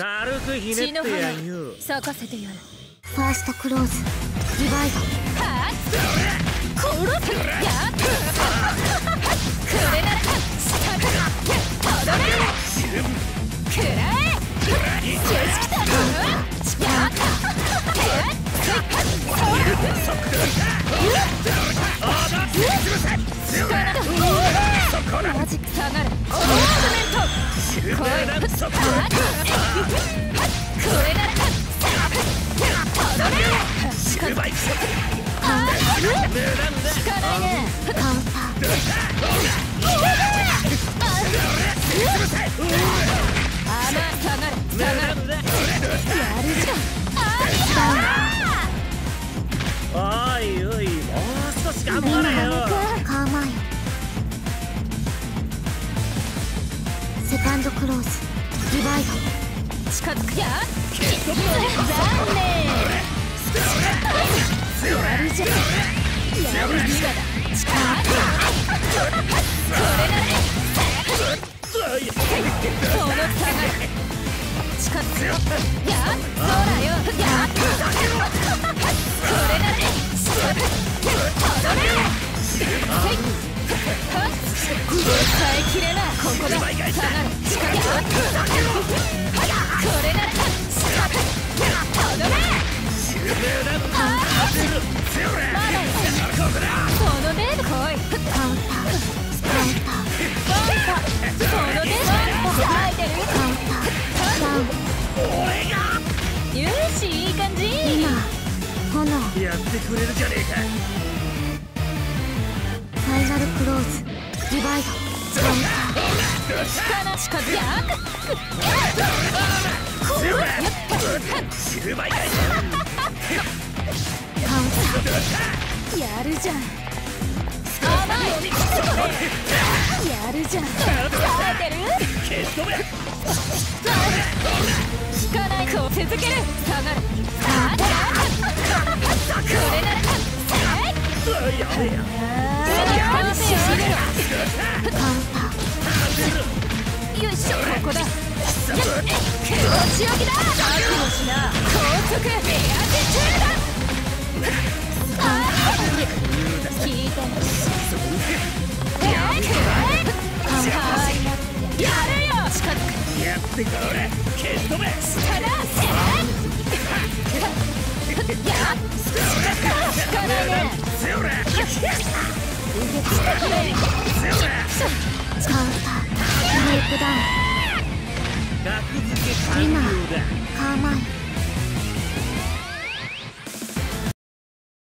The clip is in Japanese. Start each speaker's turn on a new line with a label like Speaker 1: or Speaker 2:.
Speaker 1: 軽くひねってやんよ
Speaker 2: 咲かせてやる。
Speaker 3: ファーストクローズ。リバイド
Speaker 2: はっ殺すやっくれなら仕掛けとどめくらえ知識だやったマジック下がるコーメント来
Speaker 1: おいおいもう少し頑張れ
Speaker 3: カーマイオセカンドクローズリバイド
Speaker 2: ー近づくや残念やの差が近づくやっそうだよやっこれなら。近づくとどれよしいい感じ。
Speaker 3: 今炎
Speaker 1: やってくれるじゃねえか。
Speaker 3: ファイナルクローズリバイドカウン
Speaker 2: 力近づや
Speaker 1: シルバイガイ
Speaker 3: ターカウン
Speaker 2: やるじゃん。甘い続ける下がるあこれ。なら
Speaker 1: やべえや
Speaker 2: 完成しろ
Speaker 3: ターカンター
Speaker 2: よいしょここだよっ気持ちよきだ覚悟しな高速エアジチューだあー聞いてねえーくらえかわいやるよ近づく
Speaker 1: やってこれ消し止め
Speaker 2: 下だー
Speaker 3: マイ